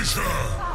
Ninja!